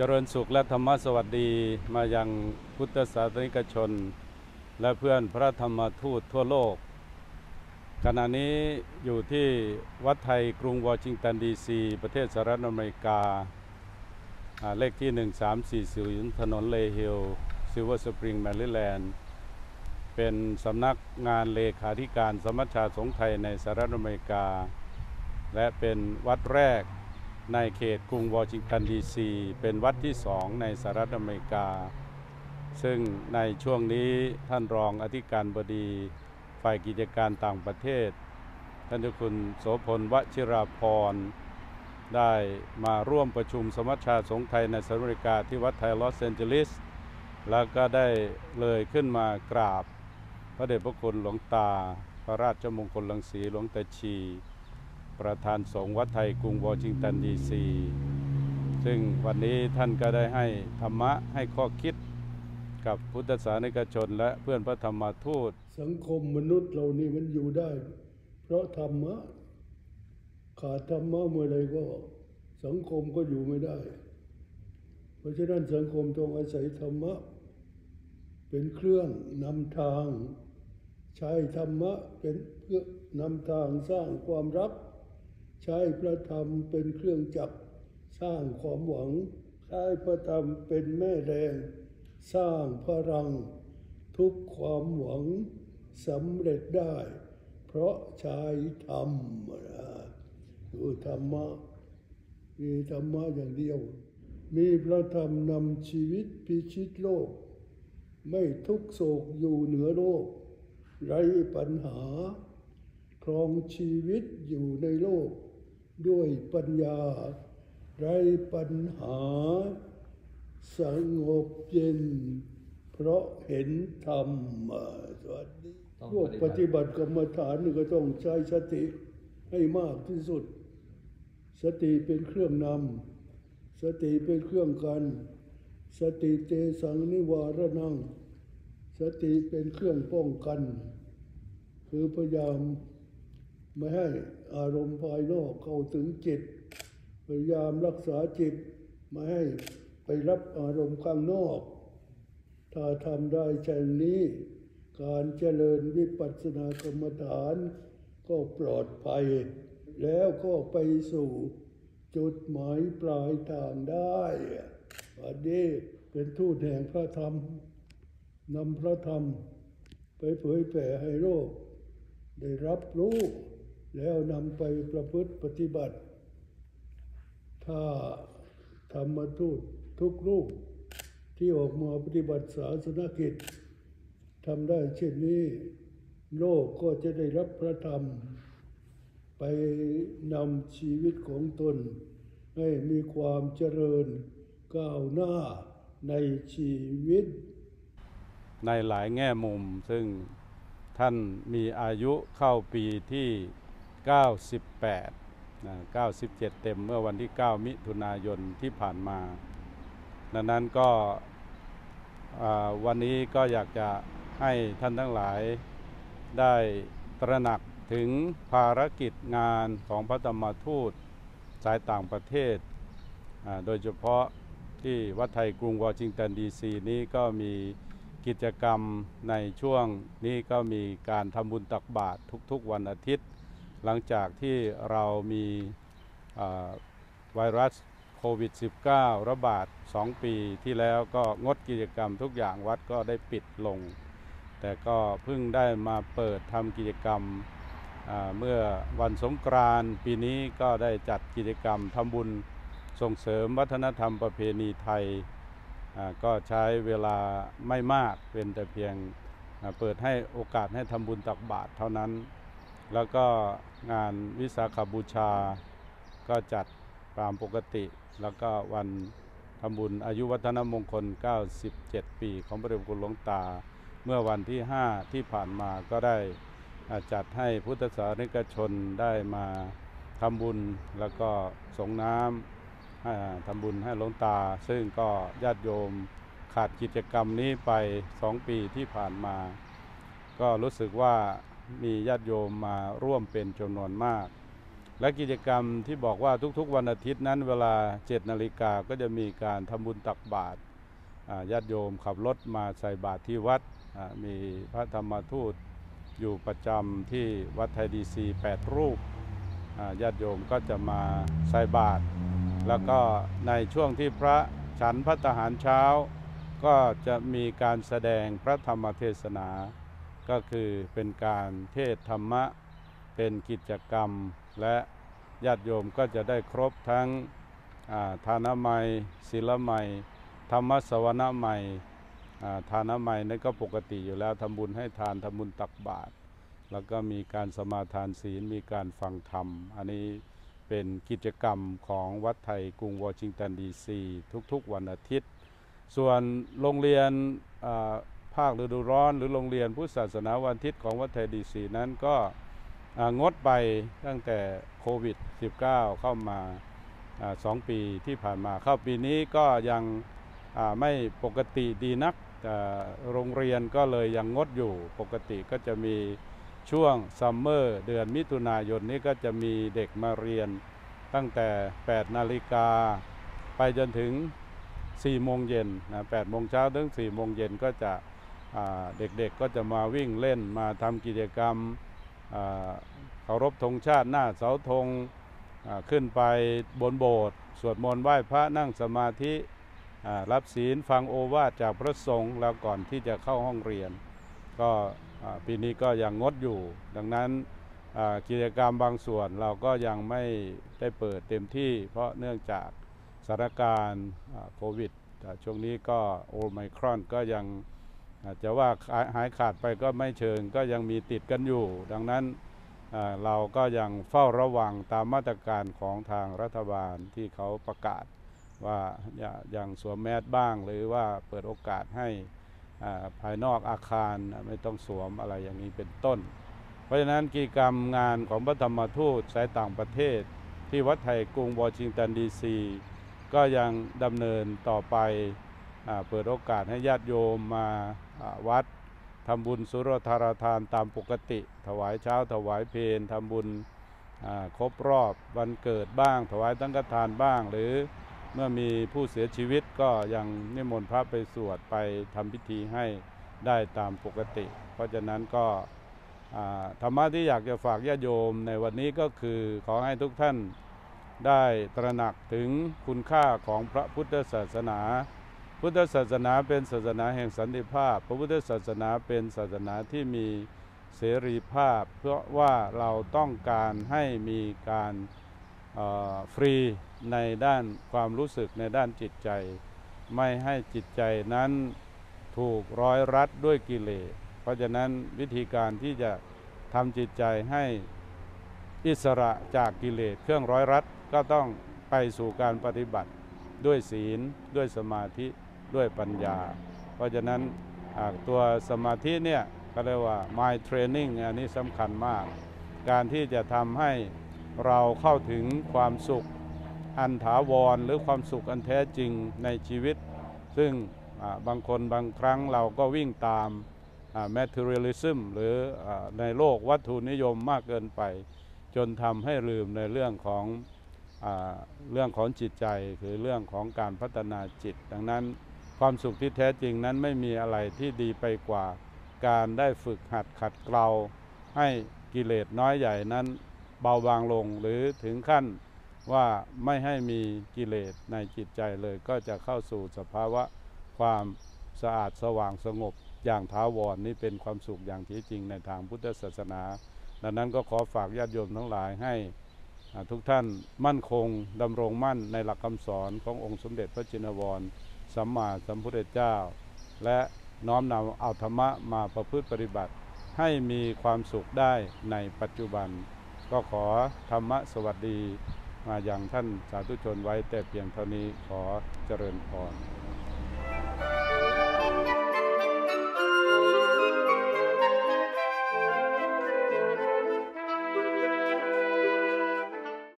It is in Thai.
เจริญสุขและธรรมสวัสดีมายังพุทธศาสนิกชน และเพื่อนพระธรรมทูตทั่วโลก ขณะนี้อยู่ที่วัดไทยกรุงวอชิงตันดีซี ประเทศสหรัฐอเมริกา เลขที่ 1340 ถนน Layhill Silver Spring แมริแลนด์ เป็นสำนักงานเลขาธิการสมัชชาสงฆ์ไทยในสหรัฐอเมริกา และเป็นวัดแรก ในเขตกรุงวอชิงตันดีซีเป็นวัดที่สองในสหรัฐอเมริกา ซึ่งในช่วงนี้ท่านรองอธิการบดีฝ่ายกิจการต่างประเทศ ท่านเจ้าคุณโสภณวชิราภรณ์ได้มาร่วมประชุมสมัชชาสงฆ์ไทยในสหรัฐอเมริกาที่วัดไทยลอสแอนเจลิส แล้วก็ได้เลยขึ้นมากราบ พระเดชพระคุณหลวงตา พระราชมงคลลังสีหลวงตาชี ประธานสงฆ์วัดไทยกรุงวอชิงตันดีซี ซึ่งวันนี้ท่านก็ได้ให้ธรรมะให้ข้อคิดกับพุทธศาสนิกชนและเพื่อนพระธรรมทูต สังคมมนุษย์เรานี่มันอยู่ได้ เพราะธรรมะ ขาดธรรมะเมื่อใดก็สังคมก็อยู่ไม่ได้ เพราะฉะนั้นสังคมต้องอาศัยธรรมะ เป็นเครื่องนำทาง ใช้ธรรมะเป็นเพื่อนำทางสร้างความรัก ใช้พระธรรมเป็นเครื่องจักรสร้างความหวัง ใช้พระธรรมเป็นแม่แรง สร้างพลัง ทุกความหวังสำเร็จได้ เพราะใช้ธรรมนะคือธรรมะมีธรรมะอย่างเดียว มีพระธรรมนำชีวิตพิชิตโลก ไม่ทุกโศกอยู่เหนือโลกไรปัญหาครองชีวิตอยู่ในโลก ด้วยปัญญาไรปัญหา สงบเย็น เพราะเห็นธรรมอ่าสวัสดีต้องพวกปปฏิฏิบัติบัติกรรมฐานนี่ก็ต้องใช้สติให้มากที่สุด สติเป็นเครื่องนำสติเป็นเครื่องกัน สติเตสังนิวารนัง สติเป็นเครื่องป้องกัน คือพยายาม ไม่ให้อารมณ์ภายนอกเข้าถึงจิต พยายามรักษาจิต ไม่ให้ไปรับอารมณ์ข้างนอก ถ้าทำได้เช่นนี้ การเจริญวิปัสสนากรรมฐาน ก็ปลอดภัย แล้วก็ไปสู่จุดหมายปลายทางได้วันนี้เป็นทูตแห่งพระธรรมนำพระธรรม ไปเผยแผ่ให้โลกได้รับรู้ แล้วนำไปประพฤติปฏิบัติ ถ้าธรรมทูตทุกรูปที่ออกมาปฏิบัติศาสนกิจทำได้เช่นนี้ โลกก็จะได้รับพระธรรม ไปนำชีวิตของตน ให้มีความเจริญก้าวหน้าในชีวิต ในหลายแง่มุมซึ่งท่านมีอายุเข้าปีที่ 98นะ97 เต็มเมื่อวันที่ 9 มิถุนายนที่ผ่านมาดังนั้นก็วันนี้ก็อยากจะให้ท่านทั้งหลายได้ตระหนักถึงภารกิจงานของพระธรรมทูตสายต่างประเทศ โดยเฉพาะที่วัดไทยกรุงวอชิงตันดีซีนี้ก็มีกิจกรรมในช่วงนี้ก็มีการทำบุญตักบาตรทุกๆวันอาทิตย์ หลังจากที่เรามีไวรัสโควิด -19 ระบาด 2 ปีที่แล้วก็งดกิจกรรมทุกอย่างวัดก็ได้ปิดลง แต่ก็เพิ่งได้มาเปิดทำกิจกรรมเมื่อวันสงกรานต์ปีนี้ก็ได้จัดกิจกรรมทำบุญส่งเสริมวัฒนธรรมประเพณีไทย ก็ใช้เวลาไม่มากเป็นแต่เพียงเปิดให้โอกาสให้ทำบุญตักบาตรเท่านั้น แล้วก็งานวิสาขบูชา ก็จัดตามปกติ แล้วก็วันทำบุญอายุวัฒนมงคล 97 ปีของพระเดชพระคุณหลวงตา เมื่อวันที่ 5 ที่ผ่านมาก็ได้จัดให้พุทธศาสนิกชนได้มาทำบุญแล้วก็สงน้ำทำบุญให้หลวงตา ซึ่งก็ญาติโยมขาดกิจกรรมนี้ไป 2 ปีที่ผ่านมา ก็รู้สึกว่า มีญาติโยมมาร่วมเป็นจำนวนมาก และกิจกรรมที่บอกว่าทุกๆวันอาทิตย์นั้นเวลา7นาฬิกาก็จะมีการทำบุญตักบาตรญาติโยมขับรถมาใส่บาตรที่วัดมีพระธรรมทูตอยู่ประจำที่วัดไทยดีซี8รูปญาติโยมก็จะมาใส่บาตรแล้วก็ในช่วงที่พระฉันพระทหารเช้า ก็จะมีการแสดงพระธรรมเทศนา ก็คือเป็นการเทศธรรมะ เป็นกิจกรรม และญาติโยมก็จะได้ครบทั้งาทานามัยศีลไมัย ธรรมสวนามัยอ่าทานามัยนั่นก็ปกติอยู่แล้วทำบุญให้ทานทำบุญตักบาตรแล้วก็มีการสมาทานศีลมีการฟังธรรม อันนี้เป็นกิจกรรมของวัดไทยกรุงวอชิงตันดีซีทุกๆวันอาทิตย์ ส่วนโรงเรียนอ ภาคฤดูร้อน หรือโรงเรียนพุทธศาสนาวันอาทิตย์ของวัดไทยดีซีนั้นก็งดไปตั้งแต่โควิด -19 เข้ามาอาสองปีที่ผ่านมา เข้าปีนี้ก็ยังไม่ปกติดีนักโรงเรียนก็เลยยังงดอยู่ปกติก็จะมีช่วงซัมเมอร์เดือนมิถุนายนนี้ก็จะมีเด็กมาเรียนตั้งแต่ 8 นาฬิกา ไปจนถึง 4 โมงเย็นนะ8โมงเช้าถึง 4 โมงเย็นก็จะ เด็กๆก็จะมาวิ่งเล่นมาทำกิจกรรมเคารพธงชาติหน้าเสาธงขึ้นไปบนโบสถ์สวดมนต์ไหว้พระนั่งสมาธิรับศีลฟังโอวาทจากพระสงฆ์แล้วก่อนที่จะเข้าห้องเรียน ก็ปีนี้ก็ยังงดอยู่ ดังนั้นกิจกรรมบางส่วนเราก็ยังไม่ได้เปิดเต็มที่ เพราะเนื่องจากสถานการณ์โควิดแต่ช่วงนี้ก็โอไมครอนก็ยัง อาจจะว่าหายขาดไปก็ไม่เชิงก็ยังมีติดกันอยู่ ดังนั้นเราก็ยังเฝ้าระวังตามมาตรการของทางรัฐบาลที่เขาประกาศว่าอย่ายางสวมแมสบ้าง หรือว่าเปิดโอกาสให้ภายนอกอาคารไม่ต้องสวมอะไรอย่างนี้เป็นต้น เพราะฉะนั้นกิจกรรมงานของพระธรรมทูตสายต่างประเทศ ที่วัดไทยกรุงวอชิงตันดีซีก็ยังดำเนินต่อไป เปิดโอกาสให้ญาติโยมมาวัดทำบุญสุรธารทานตามปกติ ถวายเช้าถวายเพลทำบุญครบรอบวันเกิดบ้าง ถวายตั้งฆทานบ้าง หรือเมื่อมีผู้เสียชีวิตก็ยังนิมนต์พระไปสวดไปทำพิธีให้ได้ตามปกติ เพราะฉะนั้นก็ธรรมะที่อยากจะฝากญาติโยมในวันนี้ก็คือขอให้ทุกท่านได้ตระหนักถึงคุณค่าของพระพุทธศาสนา พุทธศาสนาเป็นศาสนาแห่งสันติภาพ พระพุทธศาสนาเป็นศาสนาที่มีเสรีภาพ เพราะว่าเราต้องการให้มีการฟรีในด้านความรู้สึกในด้านจิตใจ ไม่ให้จิตใจนั้นถูกร้อยรัดด้วยกิเลส เพราะฉะนั้นวิธีการที่จะทำจิตใจให้อิสระจากกิเลสเครื่องร้อยรัดก็ต้องไปสู่การปฏิบัติด้วยศีลด้วยสมาธิ ด้วยปัญญา เพราะฉะนั้นตัวสมาธิเนี่ยก็เรียกว่า mind training อันนี้สำคัญมาก การที่จะทำให้เราเข้าถึงความสุขอันถาวรหรือความสุขอันแท้จริงในชีวิต ซึ่งบางคนบางครั้งเราก็วิ่งตาม materialism หรือในโลกวัตถุนิยมมากเกินไป จนทำให้ลืมในเรื่องของอเรื่องของจิตใจ คือเรื่องของการพัฒนาจิต ดังนั้น ความสุขที่แท้จริงนั้นไม่มีอะไรที่ดีไปกว่า การได้ฝึกหัดขัดเกลาให้กิเลสน้อยใหญ่นั้น เบาบางลงหรือถึงขั้นว่าไม่ให้มีกิเลสในจิตใจเลยก็จะเข้าสู่สภาวะความสะอาดสว่างสงบอย่างท้าวรนนี่เป็นความสุขอย่างที่จริงในทางพุทธศาสนา ดังนั้นก็ขอฝากญาติโยมทั้งหลายให้ทุกท่านมั่นคงดำรงมั่นในหลักคำสอนขององค์สมเด็จพระจินวร สัมมาสัมพุทธเจ้า และน้อมนำเอาธรรมะมาประพฤติปฏิบัติ ให้มีความสุขได้ในปัจจุบัน ก็ขอธรรมะสวัสดี มาอย่างท่านสาธุชนไว้แต่เพียงเท่านี้ขอเจริญพร